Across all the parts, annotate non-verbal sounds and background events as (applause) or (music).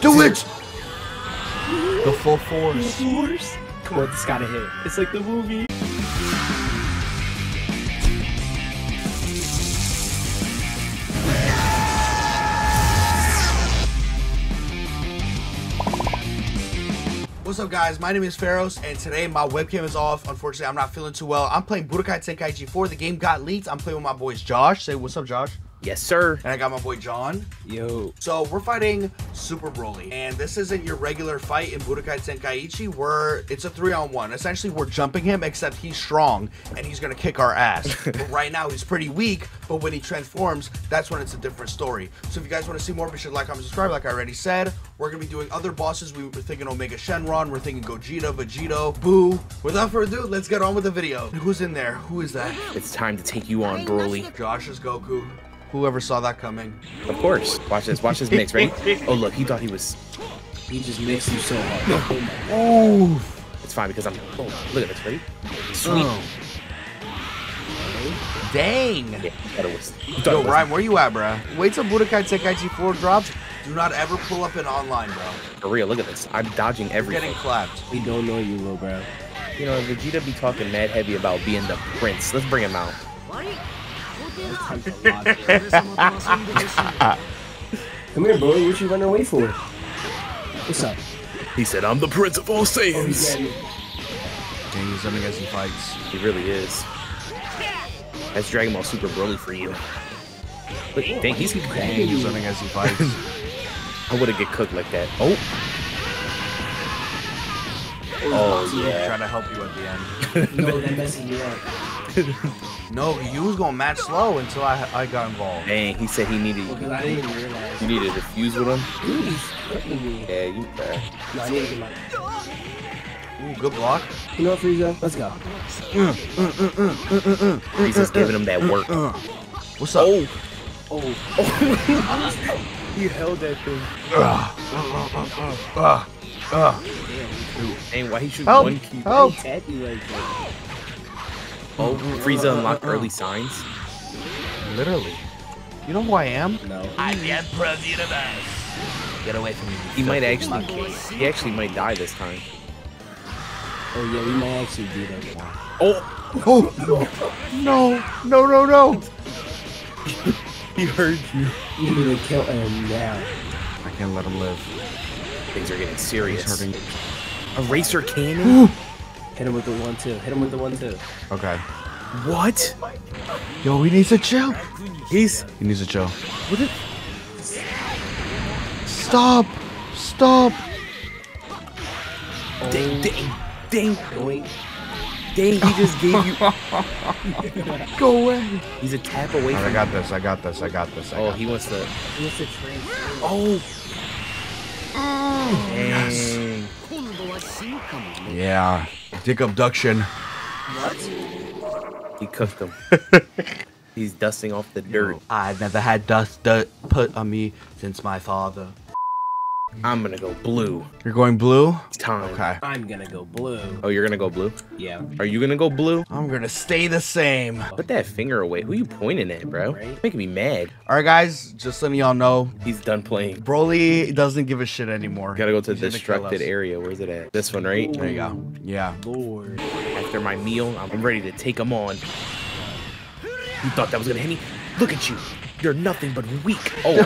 Do it! The full force. Force. Come on, this gotta hit. It's like the movie. What's up guys, my name is Pharos, and today my webcam is off. Unfortunately, I'm not feeling too well. I'm playing Budokai Tenkaichi 4. The game got leaked. I'm playing with my boys Josh. Say what's up, Josh. Yes, sir. And I got my boy Jon. Yo. So we're fighting Super Broly, and this isn't your regular fight in Budokai Tenkaichi. Where it's a three-on-one. Essentially, we're jumping him, except he's strong and he's gonna kick our ass. (laughs) but right now, he's pretty weak. But when he transforms, that's when it's a different story. So if you guys want to see more, be sure to like, comment, subscribe. Like I already said, we're gonna be doing other bosses. We were thinking Omega Shenron. We're thinking Gogeta, Vegito, Boo. Without further ado, let's get on with the video. Who's in there? Who is that? It's time to take you on, Broly. Josh is Goku. Whoever saw that coming. Of course. Watch this. Watch this mix. Ready? (laughs) Oh, look. He thought he was. He just makes you so hard. Oh. It's fine because I'm. Oh, look at this. Ready? Sweet. Oh. Dang. Yeah, he thought it was. Yo, it was Ryan, where you at, bruh? Wait till Budokai Tenkaichi 4 drops. Do not ever pull up in online, bro. for real. Look at this. I'm dodging You're everything. getting clapped. We don't know you, little bro. You know, Vegeta be talking mad heavy about being the prince. Let's bring him out. (laughs) Come here, boy. What you running away for? What's up? He said, "I'm the prince of all Oh, Saiyans." you Dang, he's running as he fights. He really is. That's Dragon Ball Super Broly for you. Look, dang, he's. Dang, he's running as he fights. (laughs) I wouldn't get cooked like that. Oh. Oh yeah. Trying to help you at the end. (laughs) No, that messes me up. (laughs) No, you was going mad slow until I I got involved. Dang, he said he needed Because I didn't realize. you needed to fuse with him. Dude, he's me. Yeah, you. Uh, No, I need to get my. Ooh, good block. You know what, Frieza? Let's go. he's just giving him that work. What's up? Oh, Oh. (laughs) He held that thing. Uh, uh, Dang, why he shoot one key? Help! tap you like that. Oh, Frieza unlocked early signs. Literally. You know who I am? No. I'm the Emperor of the Universe. Get away from me. He might actually, monkey. he actually might die this time. Oh, yeah, we might actually do that. Oh, Oh no! No! No! No! (laughs) he heard you. You need to kill him now. I can't let him live. Things are getting He's serious. hurting. Eraser cannon? (gasps) Hit him with the one, two. Hit him with the one, two. Okay. what? Yo, he needs to chill. He's He needs to chill. what? It, Stop! Stop! dang, dang, dang, Wait. dang! He just gave you. (laughs) Go away! He's a tap away I from. got this. I got this. I got this. I Oh, got he wants to. He wants to transfer. Oh, Yes. dang. Yeah. Dick abduction. He cooked him. (laughs) He's dusting off the dirt. I've never had dust du- put on me since my father. I'm gonna go blue. You're going blue? It's time. Okay. I'm gonna go blue. Oh, you're gonna go blue? Yeah. Are you gonna go blue? I'm gonna stay the same. Put that finger away. Who you pointing at, bro? Right. Making me mad. Alright, guys, just letting y'all know He's done playing. Broly doesn't give a shit anymore. Gotta go to the gonna destructed area. Where's it at? This one, right? There you go. Yeah. Lord. After my meal, I'm ready to take him on. You thought that was gonna hit me? Look at you. You're nothing but weak. Oh,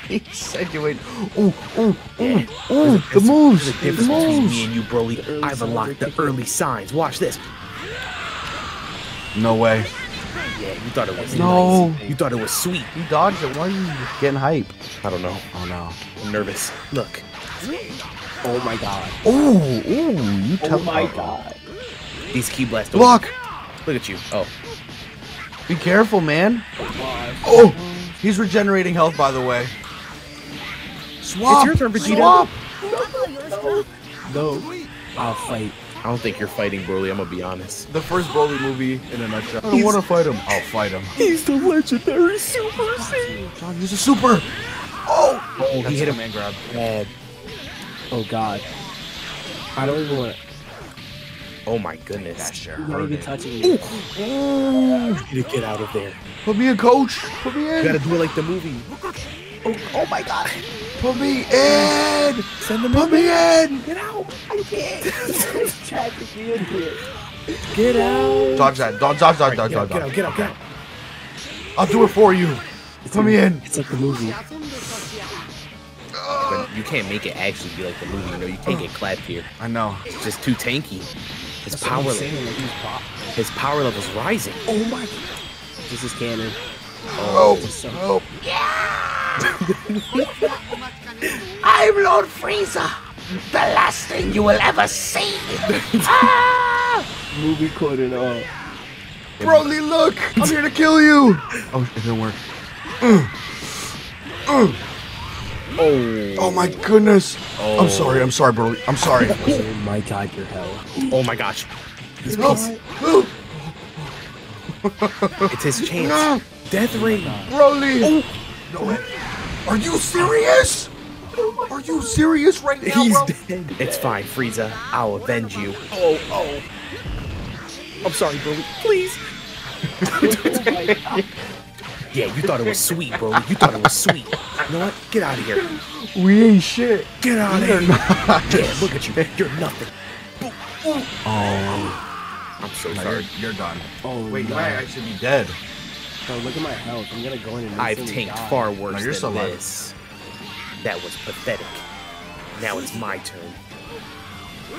(laughs) he said you ain't. Ooh, ooh, ooh, ooh, the moves, the difference between moves. me and you, Broly. I've unlocked the early signs. Watch this. No way. Yeah, you thought it was No. nice. You thought it was sweet. You dodged it. Why are you getting hype? I don't know. Oh no. I'm nervous. Look. Oh my god. Ooh, ooh, you oh, tell Oh my god. These key blasts. Block. Look at you. Oh. Be careful, man. Oh, he's regenerating health, by the way. Swap. It's your turn, Vegeta. Swap. No. I'll fight. I don't think you're fighting Broly. I'm gonna be honest. The first Broly movie in a nutshell. I don't want to fight him. I'll fight him. He's the legendary Super Saiyan. Jon, use a super. Oh, Oh, he hit a him. man grab. Bad. Oh god. I don't even want Oh my goodness. That shit You're not hurt even it. touching me. You need to get out of there. Put me in, coach. Put me in. You gotta do it like the movie. Oh, oh my god. Put me in! Send them Put me in! Get out! I can't. (laughs) There's traffic in here. Get out! Dodge that. Dodge, dodge, dodge, dodge, Get out, dodge, get out, get out, get out. I'll do it for you. Put me in. It's like the movie. But you can't make it actually be like the movie, you know, you can't get clapped here. I know. It's just too tanky. His That's power level, saying, like, he's his power level's rising. Oh my. God. This is canon. Oh, so- oh. (laughs) I'm Lord Frieza, the last thing you will ever see. (laughs) ah! Movie quote and all. Broly, look! I'm here to kill you! Oh, it didn't work. Oh, Oh my goodness! I'm sorry, I'm sorry, Broly. I'm sorry. (laughs) Oh my god, you're hell. oh my gosh. This Oh, piece, oh, it's his no, chance. Death Ring. Broly! No. Are you serious? Are you serious right now, He's bro? dead. It's fine, Frieza. I'll avenge you. Oh, oh. I'm sorry, Broly. Please. (laughs) yeah, you thought it was sweet, bro. You thought it was sweet. You know what? Get out of here. We ain't shit. Get out of here. not. Yeah, look at you. You're nothing. Oh, I'm so no, you're, sorry. you're done. Oh, Wait, you no. might actually be dead. Bro, look at my health. I'm gonna go in and I've tanked die. far worse No, you're than still alive. this. That was pathetic. Now it's my turn.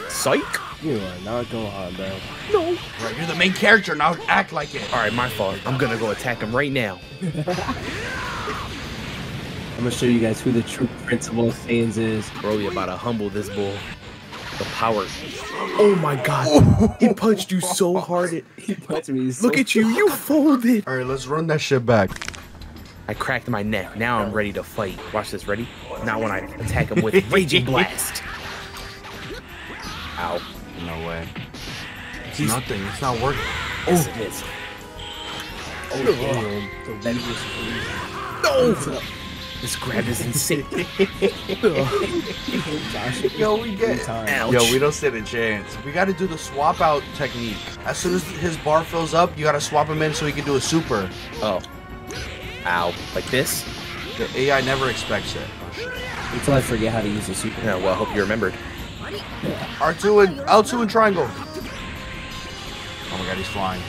Psych. You are not Gohan, bro. No. Right, you're the main character, now act like it. All right, my fault. I'm gonna go attack him right now. (laughs) I'm gonna show you guys who the true principal of Saiyans is. Broly about to humble this bull. The power. Oh my god. He punched you so hard. It, (laughs) He punched me. so- look at you. You folded. All right, let's run that shit back. I cracked my neck. Now I'm ready to fight. Watch this. Ready? Now when I attack him with Raging (laughs) Blast. Ow. No way. It's He's- nothing. It's not working. Yes, it is. Oh, oh damn. The weakest freeze. No! (laughs) This grab is insane. Josh, (laughs) Yo, we get- Yo, we don't stand a chance. We got to do the swap out technique. As soon as his bar fills up, you got to swap him in so he can do a super. Oh. Ow. Like this? The AI never expects it. Until I forget how to use the super. Yeah, well, I hope you remembered. R2 and L2 and triangle. Oh my god, he's flying.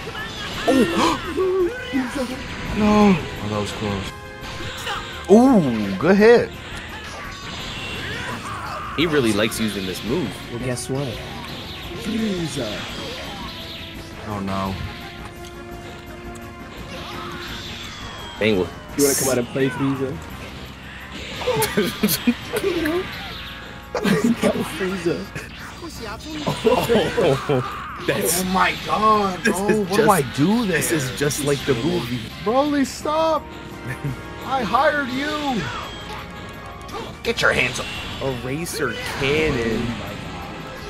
Oh! (gasps) no. Oh, that was close. Ooh, good hit. He really likes using this move. Well, guess what? Frieza. Uh, oh no. Dang, well, You wanna come out and play Frieza? (laughs) Go Frieza. That's Oh my god, bro. is What do I do this there? is just like the movie. Broly, stop. (laughs) I hired you. Get your hands up. Eraser cannon.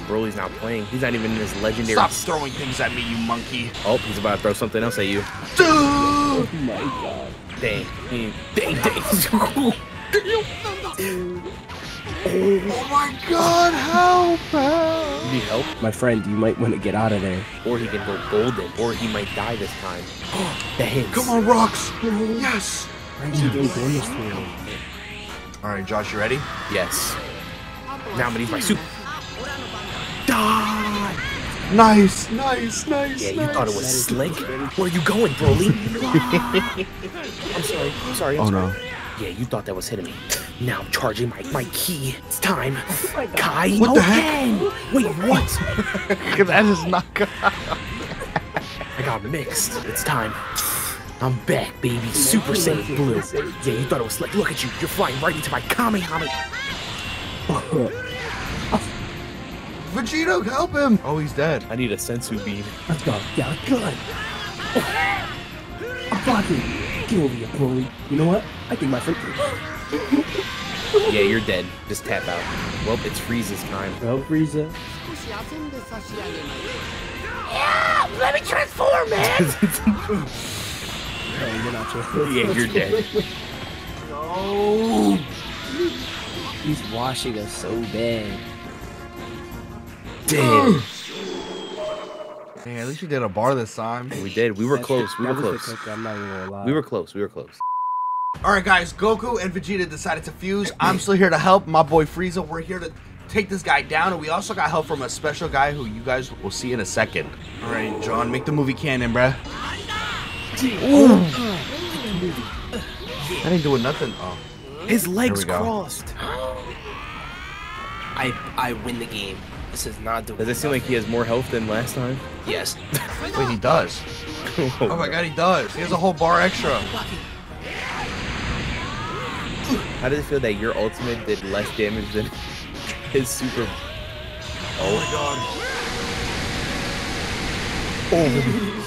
Broly's not playing. He's not even in his legendary. Stop throwing things at me, you monkey. Oh, he's about to throw something else at you. Dude. Oh my god. Dang. Dang, dang. (laughs) dang. Oh my god, help, help. You need help? My friend, you might want to get out of there. Or he can go golden. Or he might die this time. (gasps) the hints. Come on, Rocks. Yes. Why are you doing bonus for him? All right, Josh, you ready? Yes. Now I'm gonna use my soup. Die! Nice, nice, nice. Yeah, you thought it was slick. Where are you going, Broly? (laughs) I'm sorry. I'm sorry. I'm Oh sorry. no. Yeah, you thought that was hitting me. Now I'm charging my, my key. It's time. Oh Kai What the again. Wait, (laughs) what? (laughs) that is not good. I got mixed. It's time. I'm back, baby. Super Saiyan Blue. Yeah, you thought it was slick. Look at you. You're flying right into my Kamehameha. (laughs) Vegito, help him. Oh, he's dead. I need a senzu bean. Let's go. Yeah, good. Oh, I'm blocking. Get over here, Broly. You know what? I think my friend. Yeah, you're dead. Just tap out. Well, it's Frieza's time. Well, Frieza. Yeah, let me transform, man. (laughs) (laughs) No, you're not sure. Yeah, you're (laughs) dead. No. He's washing us so bad. Damn. (gasps) Man, at least we did a bar this time. We did. We were That close. shit- We were close. I'm not even gonna lie. We were close. We were close. All right, guys. Goku and Vegeta decided to fuse. I'm still here to help. My boy Frieza. We're here to take this guy down, and we also got help from a special guy who you guys will see in a second. All right, Jon, make the movie canon, bruh. That ain't doing nothing. Oh, His legs we go. crossed. I I win the game. This is not doing. Does it seem like he has more health than last time? Yes. wait, he does. (laughs) Oh my god, he does. He has a whole bar extra. How does it feel that your ultimate did less damage than (laughs) his super? Oh, oh my god. Oh.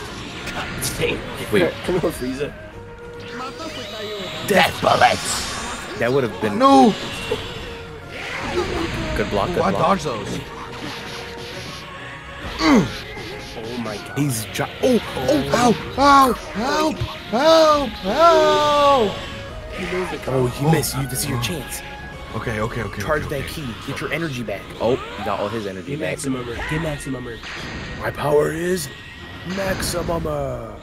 Wait, (laughs) Come on, Frieza. Death bullets. that would have been No! Good block. Good Why block. dodge those? Oh my god. He's jo- oh oh Ow! Ow! Help! Help! Help! oh he missed. You this is your chance. Okay, okay, okay. Charge okay, that key. Get your energy back. Oh, he got all his energy Get back. maximum. Get maximum. My power is maximum. Oh,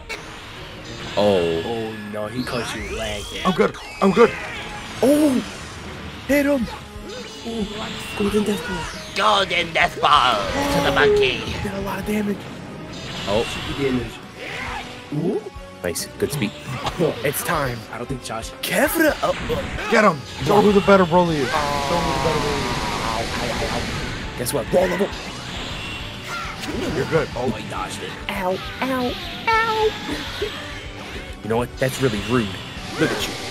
Oh no, he caught you lagging. I'm good. I'm good. oh, hit him. Golden Death Ball. Golden death ball to the monkey. Did a lot of damage. Oh, Damage. nice. Good speed. (laughs) It's time. I don't think Josh. Kefla up. Get him. Show who the better Broly is. Show who the better Broly is. Guess what? Roll level. You're good. Oh, my gosh. Ow, ow, ow. You know what? That's really rude. Look at you.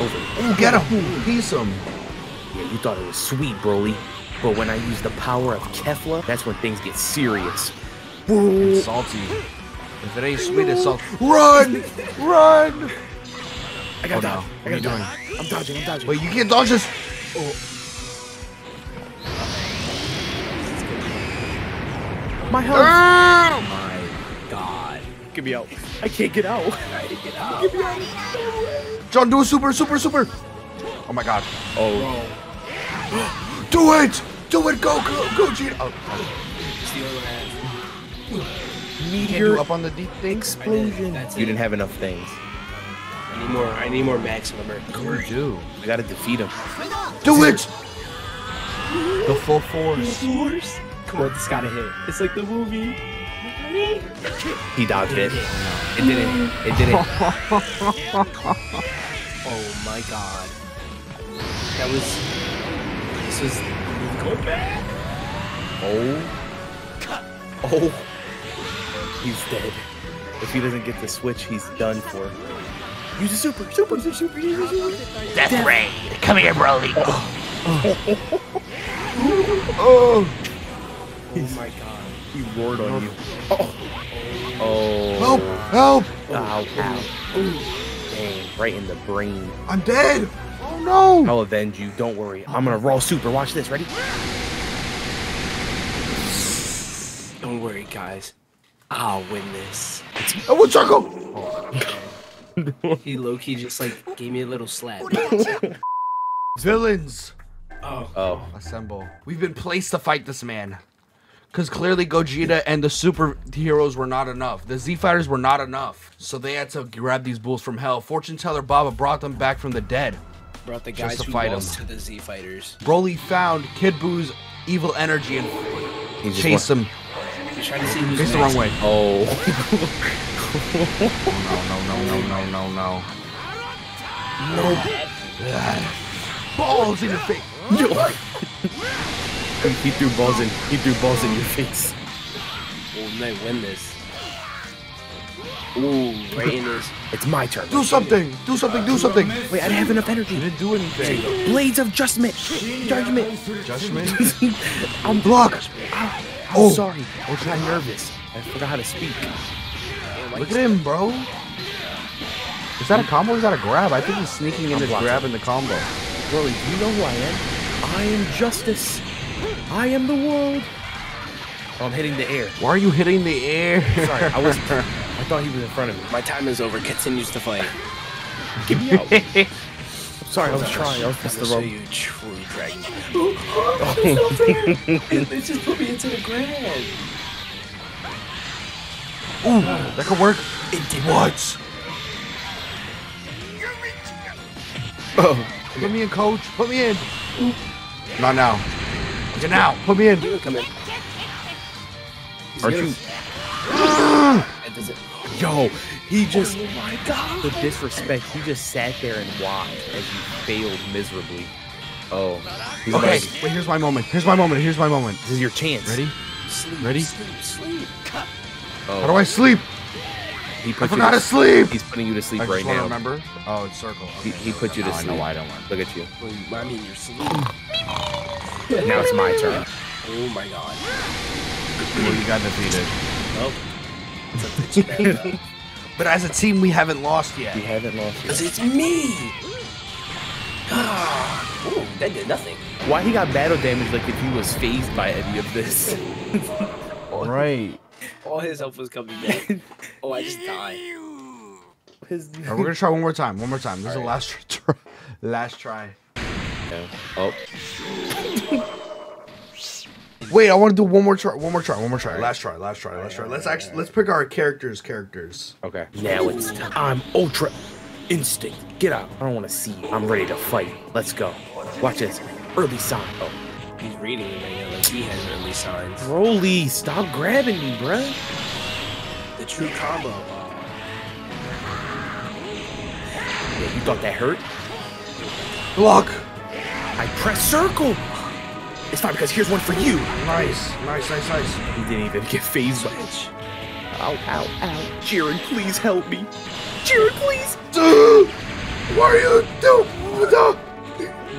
Over. Ooh, get him. Piece him. Yeah, you thought it was sweet, Broly. But when I use the power of Kefla, that's when things get serious. It's salty. If it ain't sweet, it's salty. Run! Run! I got Oh, no. dodge. I What are you doing? I'm dodging. I'm dodging. Wait, you can't dodge this. my health. Ah! My god. Get me out. I can't get out. Get out. Jon, do a super, super, super. Oh my god. Oh, (gasps) Do it! Do it! Go, go, go, Gina. Oh, Steal the half. can't meteor up on the deep thing? explosion. That's You it. didn't have enough things. I need more. I need more maximum. You do. I gotta defeat him. Do it! The full force. Come on, this gotta hit. It's like the movie. He dodged it. It didn't. It didn't. (laughs) Oh my god. That was. This was. Back. Oh. Oh. He's dead. If he doesn't get the switch, he's done for. Use a super, super, super, super, a super. Death raid. Come here, Broly. Oh. (laughs) oh! Oh my god. He roared on you. Oh. Oh. Help! Help! Ow, ow. Dang, right in the brain. I'm dead! Oh no! I'll avenge you. Don't worry. I'm gonna roll super. Watch this. Ready? Don't worry, guys. I'll win this. Oh, what circle? (laughs) He low key just like gave me a little slap. (laughs) Villains. Oh. Oh. Assemble. We've been placed to fight this man. Because clearly Gogeta and the superheroes were not enough. The Z Fighters were not enough. So they had to grab these bulls from hell. Fortune teller Baba brought them back from the dead. Brought the Just guys to who fight lost him. to the Z Fighters. Broly found Kid Boo's evil energy and He just chased him. He's trying to see who's Face the wrong way. Oh. (laughs) No, no, no, no, no, no, no. No. Balls in your face. (laughs) (laughs) he threw balls in. He threw balls in your face. Oh, we might win this. Ooh, right in his. It's my turn. Do something. Do something. Do something. Wait, I didn't have enough energy. You didn't do anything. Blades of Judgment. Judgment. Judgment. (laughs) I'm Block. Ah, I'm Oh. sorry. Oh, I was not nervous. I forgot how to speak. Look at him, bro. Is that a combo or is that a grab? I think he's sneaking in this blocking. grab in the combo. Broly, do you know who I am? I am justice. I am the world. Oh, I'm hitting the air. Why are you hitting the air? Sorry, I was. (laughs) I thought he was in front of me. My time is over. Continues to fight. Give me out. (laughs) I'm sorry, I was trying. I was I'm pressing gonna the show wrong. you true dragon. (laughs) they just put me into the ground. Ooh, that could work. It did what? Oh, Put me in, coach. Put me in. Not now. Okay, now. Put me in. You can come in. He's aren't you? It. Yo, he just Oh my god. the disrespect. He just sat there and watched as you failed miserably. Oh, he's Okay. about Wait, here's my moment. Here's my moment. Here's my moment. This is your chance. Ready? Sleep, Ready? Sleep, sleep. Oh, How do I sleep? he I put you forgot to, to sleep. He's putting you to sleep I right just want to now. remember. Oh, it's circle. He, Okay. he put you to Now I sleep. know why I don't want. Look at you. Well, I mean, you're sleep. Now it's my turn. Oh my god. Well, you got defeated. Well, it's a (laughs) bitch. But as a team, we haven't lost yet. We haven't lost Cause it's me. Ah. Ooh, that did nothing. Why he got battle damage like if he was phased by any of this? (laughs) Right. All his health was coming back. (laughs) Oh, I just died. His, All right, we're gonna try one more time. One more time. This is the last try. Last try. Yeah. Oh, Wait, I want to do one more try. One more try. One more try. Last try. Last try. Last try. Let's actually let's pick our characters. Characters. okay. Now it's time. I'm Ultra Instinct. Get out. I don't want to see you. I'm ready to fight. Let's go. Watch this. Early sign. Oh. He's reading it right now, like he has early signs. Broly, stop grabbing me, bruh. The true combo. Yeah, you thought that hurt? Block. I press circle. It's fine because here's one for you. Nice. Nice. Nice. Nice. He didn't even get phased by it. Ow, ow, ow. Jiren, please help me. Jiren, please. Dude, what are you doing?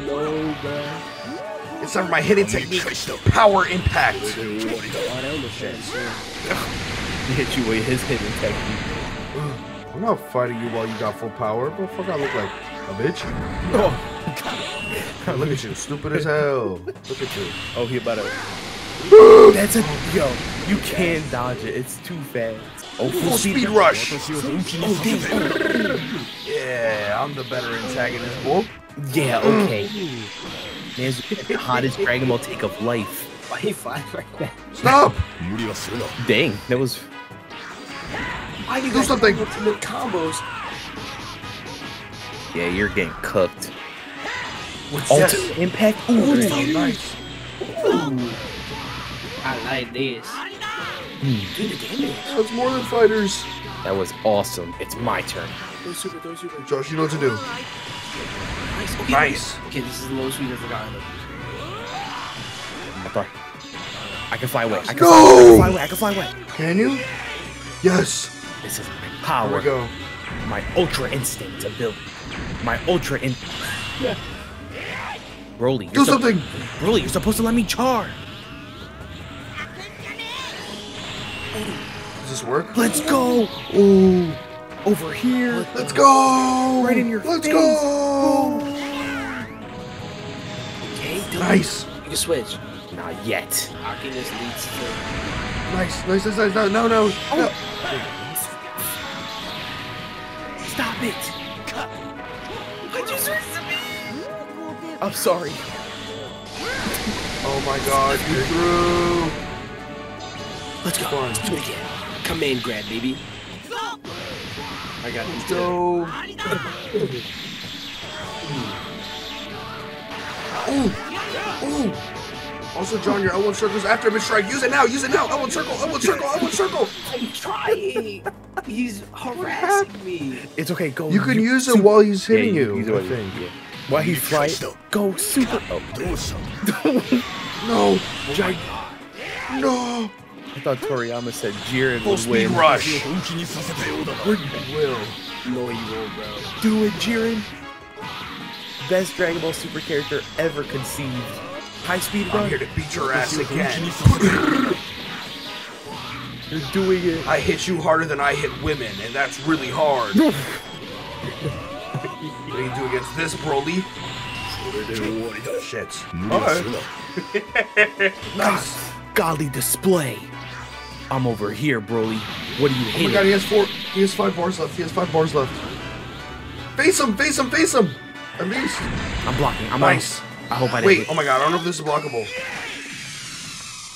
no, bro. It's time for my hitting technique. Power impact. That almost shit. He hit you with his hidden technique. I'm not fighting you while you got full power. What the fuck I look like? A bitch? Oh, Look at you, stupid as hell. Look at you. oh, he about to. (gasps) That's a yo. You can't dodge it. It's too fast. Oh, Full speed rush. Oh, damn. Yeah, I'm the better antagonist, boy. Yeah, okay. Man's the hottest Dragon Ball take of life. Why he flying like that? Stop! Dang, that was. Why you Do something. Ultimate combos. Yeah, you're getting cooked. What's Ultimate impact. Ooh, Very nice. I like this. Hmm. Dude, the damage. That's more than fighters. that was awesome. It's my turn. Throw super, throw super. Josh, you know what to do. Nice. Okay. Nice. Okay, this is the lowest we've ever gotten. I thought I can fly away. I can, No! fly, I can fly away. I can fly away. Can you? Yes. This is my Here power. we go. My ultra instinct ability. My ultra in. Broly, you're Do something. Broly, you're supposed to let me charge. Does this work? Let's go. Ooh, over here. Let's go. Right in your Let's face. go. Okay, do Nice. You can switch. Not yet. Happiness leads to. Nice. Nice. Nice. Nice. No. No. Oh. No. no. I'm sorry. Oh my God. You threw. Let's go. Fun. Let's do it again. Command grab, baby. I got this. (laughs) Go. Ooh. Ooh. Also, Jon, your L1 circle's after mid strike. Use it now. Use it now. L1 circle. L1 circle. L1 (laughs) circle. I'm trying. He's harassing me. It's okay. Go. You can use it while he's hitting Yeah, you. use I think. yeah. While he flies, go super. (laughs) Oh, No. No. I thought Toriyama said Jiren Full would speed win. rush. Will. No, you will, bro. Do it, Jiren. Best Dragon Ball Super character ever conceived. High speed I'm here to beat your ass again. You're doing it. I hit you harder than I hit women, and that's really hard. What do you do against this, Broly? Shit. (laughs) Nice. Godly display. I'm over here, Broly. What are you Oh my god, he has four. He has five bars left. He has five bars left. Face him! Face him! Face him! At least. I'm blocking. I'm Nice. on. I hope I didn't. Wait. Oh my god. I don't know if this is blockable.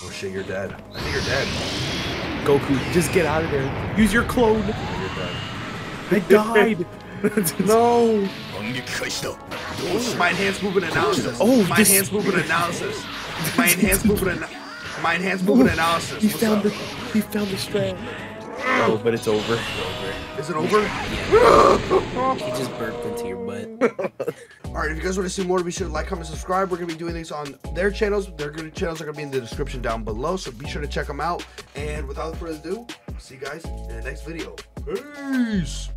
Oh shit, you're dead. I think you're dead. Goku, just get out of there. Use your clone. You're dead. I died. (laughs) No. My enhanced movement analysis. Oh, my this- enhanced movement analysis. My (laughs) enhanced movement. Ana- my enhanced movement oh, analysis. He What's found up? the he found the strand. Oh, but it's over. Is it over? (laughs) He just burped into your butt. All right, if you guys want to see more, be sure to like, comment, subscribe. We're gonna be doing these on their channels. Their good channels are gonna be in the description down below, so be sure to check them out. And without further ado, see you guys in the next video. Peace.